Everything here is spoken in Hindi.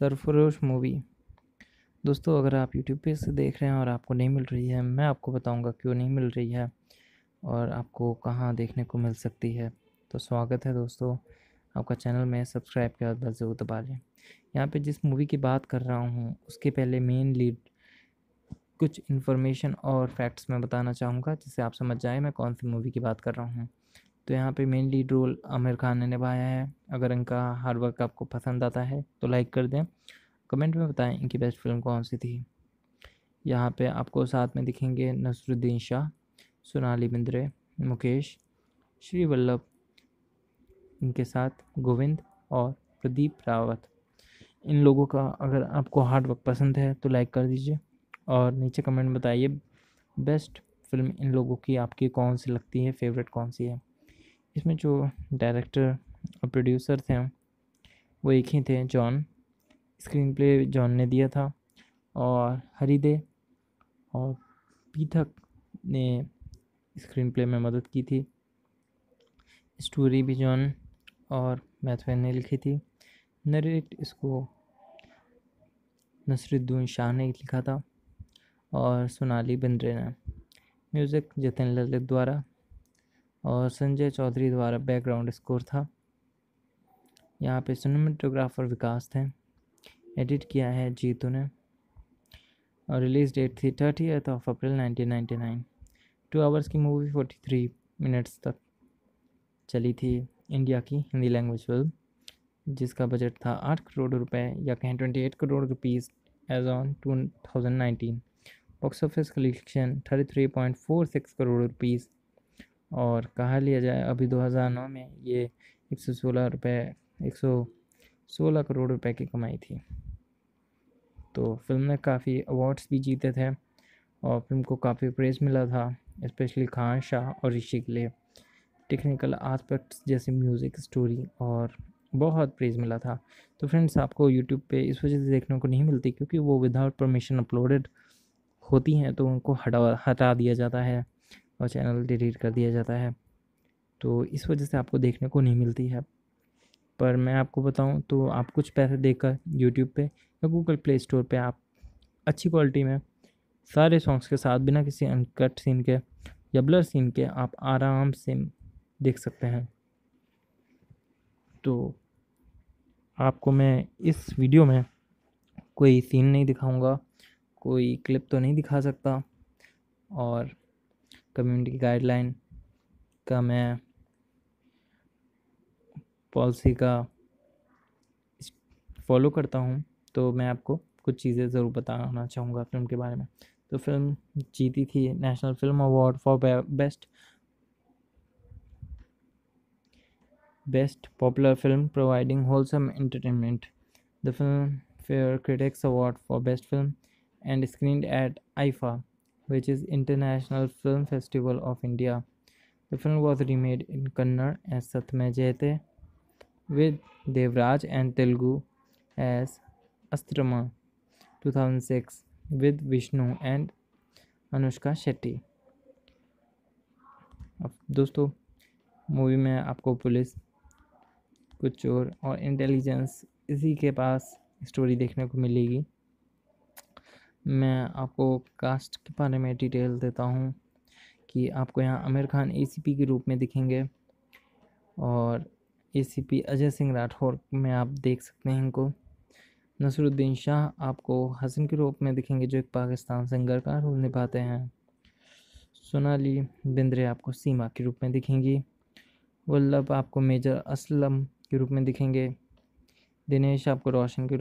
सरफरोश मूवी। दोस्तों, अगर आप यूट्यूब पे से देख रहे हैं और आपको नहीं मिल रही है, मैं आपको बताऊँगा क्यों नहीं मिल रही है और आपको कहाँ देखने को मिल सकती है। तो स्वागत है दोस्तों, आपका चैनल में सब्सक्राइब के बाद बस ज़रूर दबा लें। यहाँ पे जिस मूवी की बात कर रहा हूँ, उसके पहले मेन लीड कुछ इन्फॉर्मेशन और फैक्ट्स मैं बताना चाहूँगा जिससे आप समझ जाए, मैं कौन सी मूवी की बात कर रहा हूँ। तो यहाँ पे main lead role Aamir Khan ने निभाया है। अगर इनका हार्ड वर्क आपको पसंद आता है तो लाइक कर दें। कमेंट में बताएँ इनकी बेस्ट फ़िल्म कौन सी थी। यहाँ पे आपको साथ में दिखेंगे नसरुद्दीन शाह, सोनाली बिंद्रे, मुकेश श्री वल्लभ इनके साथ गोविंद और प्रदीप रावत। इन लोगों का अगर आपको हार्ड वर्क पसंद है तो लाइक कर दीजिए और नीचे कमेंट बताइए बेस्ट फ़िल्म इन लोगों की आपकी कौन सी लगती है फेवरेट कौन सी है। इसमें जो डायरेक्टर और प्रोड्यूसर थे वो एक ही थे जॉन स्क्रीन प्ले जॉन ने दिया था और हरिदे और पीथक ने स्क्रीन प्ले में मदद की थी। स्टोरी भी जॉन और मैथवेन ने लिखी थी। नरेट इसको नसरुद्दीन शाह ने लिखा था और सोनाली बिंद्रे ने। म्यूज़िक जतिन ललित द्वारा। और संजय चौधरी द्वारा बैकग्राउंड स्कोर था। यहाँ पे सिनेमाटोग्राफर विकास थे। एडिट किया है जीतू ने। और रिलीज़ डेट थी thirty eighth of April 1999 two hours की मूवी 43 मिनट्स तक चली थी इंडिया की हिंदी लैंग्वेज फ़िल्म जिसका बजट था आठ करोड़ रुपए या कहें twenty eight crore rupees as on two thousand nineteen box office collection thirty three point four six crore rupees और कहा लिया जाए? अभी 2009 में ये एक सौ सोलह रुपये एक सौ सोलह करोड़ रुपए की कमाई थी। तो फ़िल्म ने काफ़ी अवार्ड्स भी जीते थे और फ़िल्म को काफ़ी प्रेज मिला था स्पेशली खान, शाह और ऋषि के लिए। टेक्निकल आस्पेक्ट्स जैसे म्यूज़िक स्टोरी और बहुत प्रेज मिला था। तो फ्रेंड्स आपको यूट्यूब पे इस वजह से देखने को नहीं मिलती क्योंकि वो विदाउट परमिशन अपलोडेड होती हैं तो उनको हटा हटा दिया जाता है। और चैनल डिलीट कर दिया जाता है। तो इस वजह से आपको देखने को नहीं मिलती है। पर मैं आपको बताऊँ तो आप कुछ पैसे देकर यूट्यूब पे या गूगल प्ले स्टोर पे आप अच्छी क्वालिटी में सारे सॉन्ग्स के साथ बिना किसी अनकट सीन के या ब्लर सीन के आप आराम से देख सकते हैं। तो आपको मैं इस वीडियो में कोई सीन नहीं दिखाऊँगा, कोई क्लिप तो नहीं दिखा सकता और कम्युनिटी गाइडलाइन का मैं पॉलिसी का फॉलो करता हूँ तो मैं आपको कुछ चीज़ें ज़रूर बताना चाहूँगा फ़िल्म के बारे में। तो फ़िल्म जीती थी national film award for best best popular film providing wholesome entertainment the Filmfare critics award for best film and screen at IIFA which is International Film Festival of India. The film was remade in Kannada as Satme Jayate with Devraj and Telugu as Astrama 2006 with Vishnu and Anushka Shetty अब दोस्तों मूवी में आपको पुलिस कुछ चोर और इंटेलिजेंस इसी के पास स्टोरी देखने को मिलेगी मैं आपको कास्ट के बारे में डिटेल देता हूँ कि आपको यहाँ आमिर खान एसीपी के रूप में दिखेंगे और एसीपी अजय सिंह राठौर में आप देख सकते हैं इनको। नसरुद्दीन शाह आपको हसन के रूप में दिखेंगे जो एक पाकिस्तान सिंगर का रोल निभाते हैं। सोनाली बिंद्रे आपको सीमा के रूप में दिखेंगी। वल्लभ आपको मेजर असलम के रूप में दिखेंगे। दिनेश आपको रोशन के